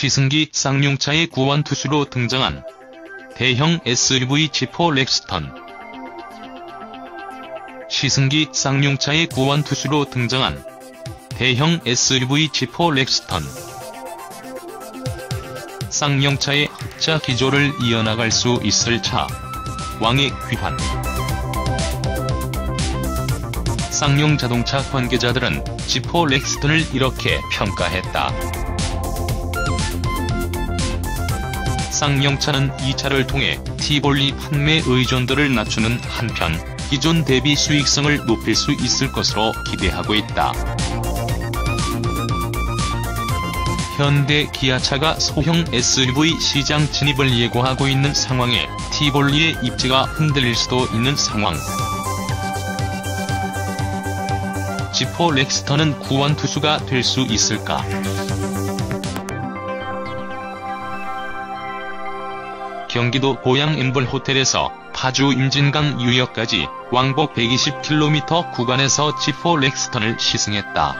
시승기 쌍용차의 구원 투수로 등장한 대형 SUV G4 렉스턴. 시승기 쌍용차의 구원 투수로 등장한 대형 SUV G4 렉스턴. 쌍용차의 흑자 기조를 이어나갈 수 있을 차 왕의 귀환. 쌍용 자동차 관계자들은 지포 렉스턴을 이렇게 평가했다. 쌍용차는 이 차를 통해 티볼리 판매 의존도를 낮추는 한편 기존 대비 수익성을 높일 수 있을 것으로 기대하고 있다. 현대 기아차가 소형 SUV 시장 진입을 예고하고 있는 상황에 티볼리의 입지가 흔들릴 수도 있는 상황. 지포 렉스턴은 구원 투수가 될 수 있을까? 경기도 고양 엠블 호텔에서 파주 임진강 유역까지 왕복 120km 구간에서 지포 렉스턴을 시승했다.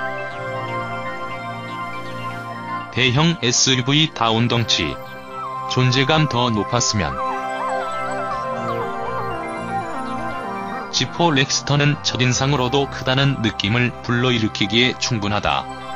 대형 SUV 다운 덩치. 존재감 더 높았으면. 지포 렉스턴은 첫인상으로도 크다는 느낌을 불러일으키기에 충분하다.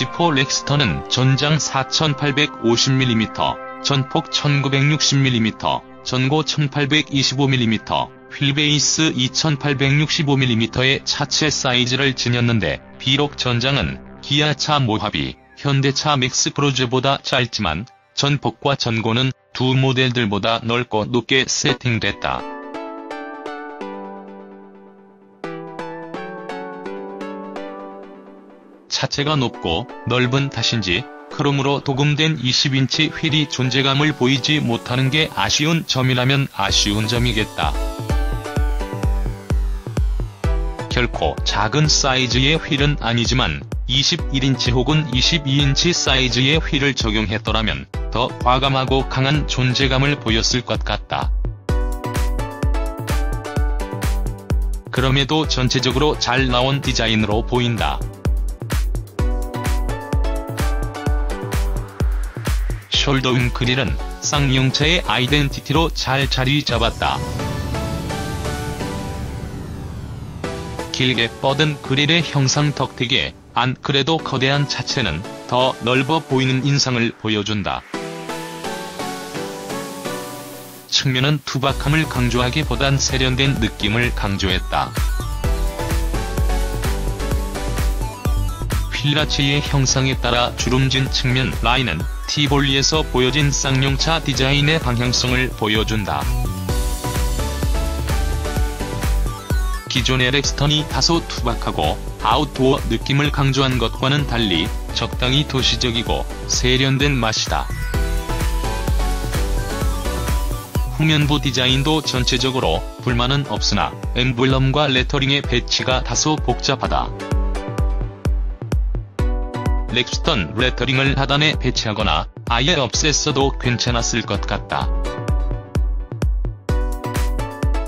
G4 렉스턴은 전장 4850mm, 전폭 1960mm, 전고 1825mm, 휠베이스 2865mm의 차체 사이즈를 지녔는데 비록 전장은 기아차 모하비, 현대차 맥스 크루즈보다 짧지만 전폭과 전고는 두 모델들보다 넓고 높게 세팅됐다. 차체가 높고 넓은 탓인지 크롬으로 도금된 20인치 휠이 존재감을 보이지 못하는 게 아쉬운 점이라면 아쉬운 점이겠다. 결코 작은 사이즈의 휠은 아니지만 21인치 혹은 22인치 사이즈의 휠을 적용했더라면 더 과감하고 강한 존재감을 보였을 것 같다. 그럼에도 전체적으로 잘 나온 디자인으로 보인다. 숄더윙 그릴은 쌍용차의 아이덴티티로 잘 자리 잡았다. 길게 뻗은 그릴의 형상 덕택에 안 그래도 거대한 차체는 더 넓어 보이는 인상을 보여준다. 측면은 투박함을 강조하기보단 세련된 느낌을 강조했다. 휠라치의 형상에 따라 주름진 측면 라인은 티볼리에서 보여진 쌍용차 디자인의 방향성을 보여준다. 기존의 렉스턴이 다소 투박하고 아웃도어 느낌을 강조한 것과는 달리 적당히 도시적이고 세련된 맛이다. 후면부 디자인도 전체적으로 불만은 없으나 엠블럼과 레터링의 배치가 다소 복잡하다. 렉스턴 레터링을 하단에 배치하거나 아예 없앴어도 괜찮았을 것 같다.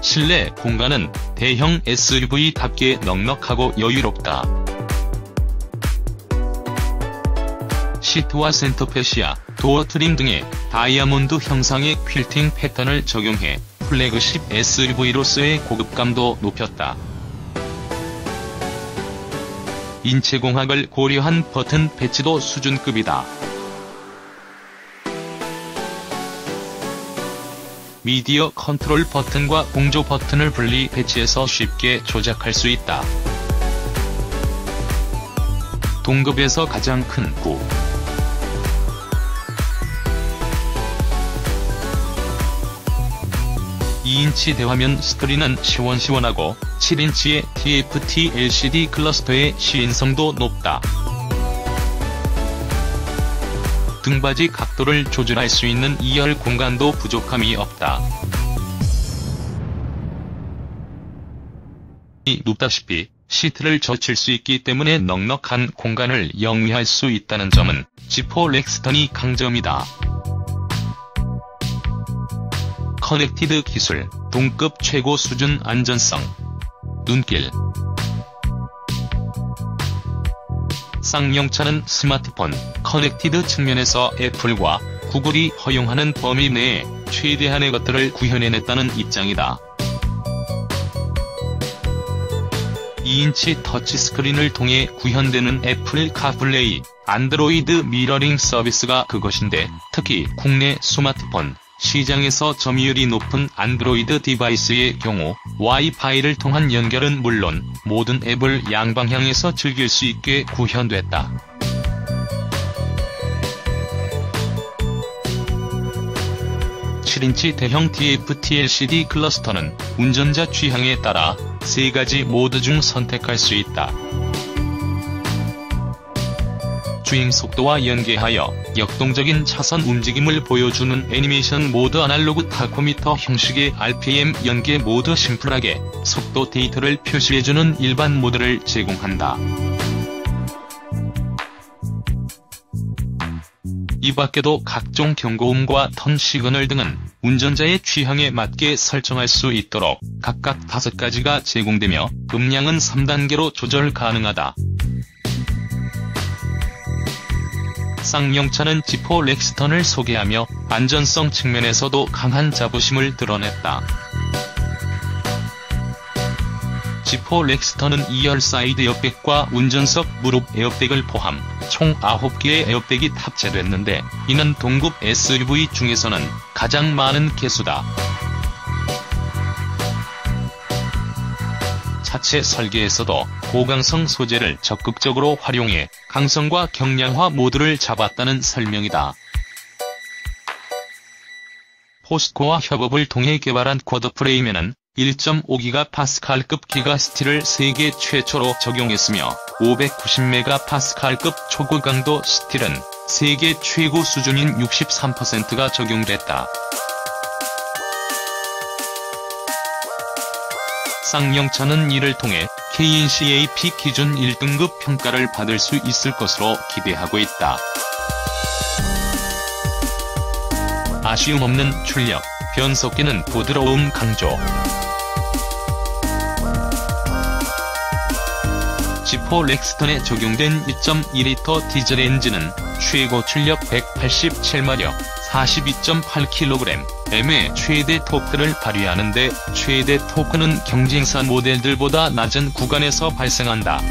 실내 공간은 대형 SUV답게 넉넉하고 여유롭다. 시트와 센터페시아, 도어 트림 등의 다이아몬드 형상의 퀼팅 패턴을 적용해 플래그십 SUV로서의 고급감도 높였다. 인체공학을 고려한 버튼 배치도 수준급이다. 미디어 컨트롤 버튼과 공조 버튼을 분리 배치해서 쉽게 조작할 수 있다. 동급에서 가장 큰 9. 2인치 대화면 스크린은 시원시원하고 7인치의 TFT LCD 클러스터의 시인성도 높다. 등받이 각도를 조절할 수 있는 2열 공간도 부족함이 없다. 이 눕다시피 시트를 젖힐 수 있기 때문에 넉넉한 공간을 영위할 수 있다는 점은 G4 렉스턴이 강점이다. connected 기술, 동급 최고 수준 안전성, 눈길 쌍용차는 스마트폰, connected 측면에서 애플과 구글이 허용하는 범위 내에 최대한의 것들을 구현해냈다는 입장이다. 2인치 터치스크린을 통해 구현되는 애플 카플레이, 안드로이드 미러링 서비스가 그것인데 특히 국내 스마트폰, 시장에서 점유율이 높은 안드로이드 디바이스의 경우 와이파이를 통한 연결은 물론 모든 앱을 양방향에서 즐길 수 있게 구현됐다. (7인치) 대형 TFT LCD 클러스터는 운전자 취향에 따라 세 가지 모드 중 선택할 수 있다. 주행 속도와 연계하여 역동적인 차선 움직임을 보여주는 애니메이션 모드 아날로그 타코미터 형식의 RPM 연계 모드 심플하게 속도 데이터를 표시해주는 일반 모드를 제공한다. 이 밖에도 각종 경고음과 turn signal 등은 운전자의 취향에 맞게 설정할 수 있도록 각각 5가지가 제공되며 음량은 3단계로 조절 가능하다. 쌍용차는 G4 렉스턴을 소개하며 안전성 측면에서도 강한 자부심을 드러냈다. G4 렉스턴은 2열 사이드 에어백과 운전석 무릎 에어백을 포함 총 9개의 에어백이 탑재됐는데 이는 동급 SUV 중에서는 가장 많은 개수다. 차체 설계에서도 고강성 소재를 적극적으로 활용해 강성과 경량화 모두를 잡았다는 설명이다. 포스코와 협업을 통해 개발한 쿼드 프레임에는 1.5GPa급 기가 스틸을 세계 최초로 적용했으며 590MPa급 초고강도 스틸은 세계 최고 수준인 63%가 적용됐다. 쌍용차는 이를 통해 KNCAP 기준 1등급 평가를 받을 수 있을 것으로 기대하고 있다. 아쉬움 없는 출력, 변속기는 부드러움 강조. 지포 렉스턴에 적용된 2.2L 디젤 엔진은 최고 출력 187마력, 42.8kg, M의 최대 토크를 발휘하는 데 최대 토크는 경쟁사 모델들보다 낮은 구간에서 발생한다.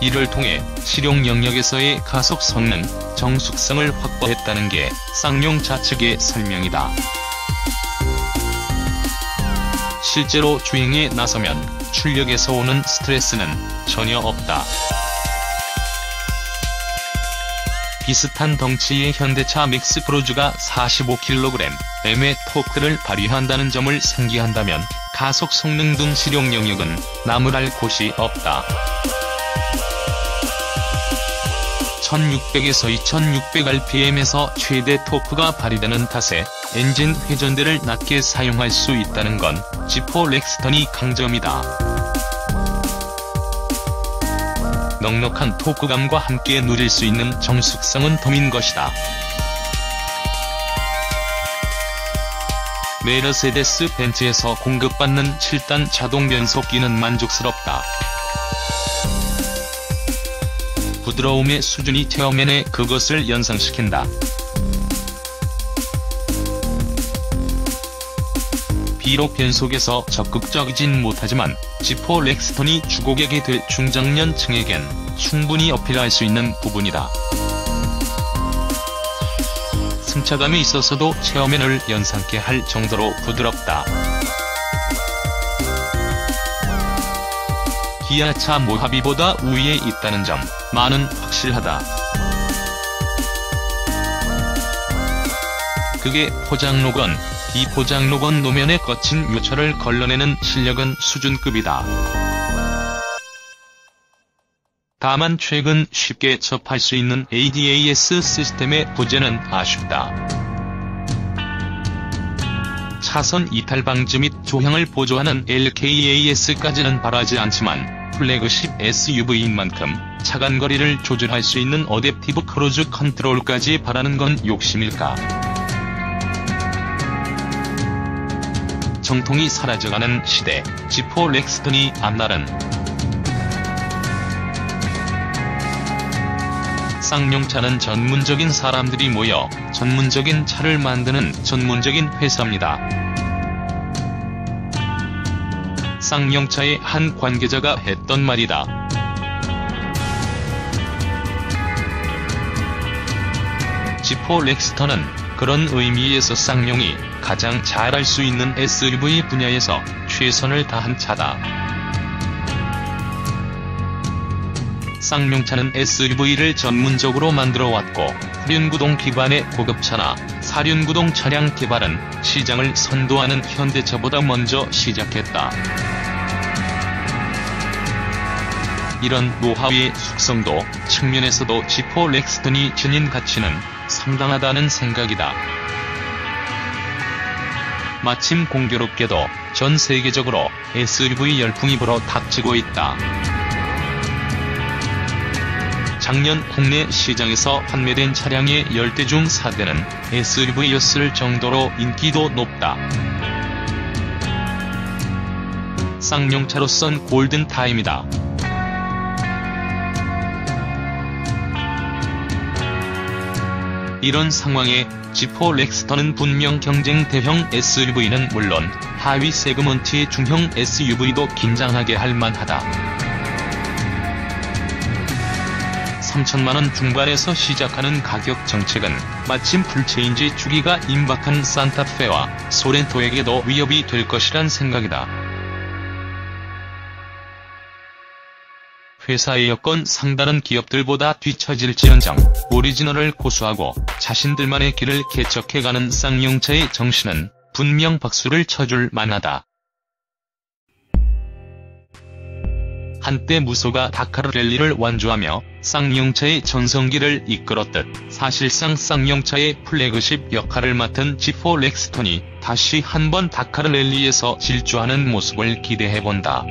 이를 통해 실용 영역에서의 가속 성능, 정숙성을 확보했다는 게 쌍용차 측의 설명이다. 실제로 주행에 나서면 출력에서 오는 스트레스는 전혀 없다. 비슷한 덩치의 현대차 맥스크루즈가 45kg.m의 토크를 발휘한다는 점을 상기한다면 가속 성능 등 실용 영역은 나무랄 곳이 없다. 1600에서 2600rpm에서 최대 토크가 발휘되는 탓에 엔진 회전대를 낮게 사용할 수 있다는 건 지포 렉스턴이 강점이다. 넉넉한 토크감과 함께 누릴 수 있는 정숙성은 덤인 것이다. 메르세데스 벤츠에서 공급받는 7단 자동 변속기는 만족스럽다. 부드러움의 수준이 체험에내 그것을 연상시킨다. 비록 변속에서 적극적이진 못하지만 지포 렉스턴이 주고객이 될 중장년층에겐 충분히 어필할 수 있는 부분이다. 승차감이 있어서도 체험엔을 연상케 할 정도로 부드럽다. 기아차 모하비보다 우위에 있다는 점, 많은 확실하다. 그게 포장록은 이 포장록은 노면에 거친 유철을 걸러내는 실력은 수준급이다. 다만 최근 쉽게 접할 수 있는 ADAS 시스템의 부재는 아쉽다. 차선 이탈 방지 및 조향을 보조하는 LKAS까지는 바라지 않지만 flagship SUV인 만큼 차간 거리를 조절할 수 있는 adaptive cruise control까지 바라는 건 욕심일까? 정통이 사라져가는 시대, G4 렉스턴의 앞날은 쌍용차는 전문적인 사람들이 모여 전문적인 차를 만드는 전문적인 회사입니다. 쌍용차의 한 관계자가 했던 말이다. 지포 렉스턴은 그런 의미에서 쌍용이 가장 잘할 수 있는 SUV 분야에서 최선을 다한 차다. 쌍용차는 SUV를 전문적으로 만들어왔고 후륜구동 기반의 고급차나 사륜구동 차량 개발은 시장을 선도하는 현대차보다 먼저 시작했다. 이런 노하우의 숙성도 측면에서도 지포 렉스턴이 지닌 가치는 상당하다는 생각이다. 마침 공교롭게도 전 세계적으로 SUV 열풍이 불어 닥치고 있다. 작년 국내 시장에서 판매된 차량의 10대 중 4대는 SUV였을 정도로 인기도 높다. 쌍용차로선 골든타임이다. 이런 상황에 G4 렉스턴은 분명 경쟁 대형 SUV는 물론 하위 segment의 중형 SUV도 긴장하게 할 만하다. 3천만원 중반에서 시작하는 가격 정책은 마침 full change 주기가 임박한 산타페와 소렌토에게도 위협이 될 것이란 생각이다. 회사의 여건 상다른 기업들보다 뒤처질지언정 오리지널을 고수하고 자신들만의 길을 개척해가는 쌍용차의 정신은 분명 박수를 쳐줄 만하다. 한때 무소가 다카르 랠리를 완주하며 쌍용차의 전성기를 이끌었듯 사실상 쌍용차의 플래그십 역할을 맡은 지포 렉스턴이 다시 한번 다카르 랠리에서 질주하는 모습을 기대해본다.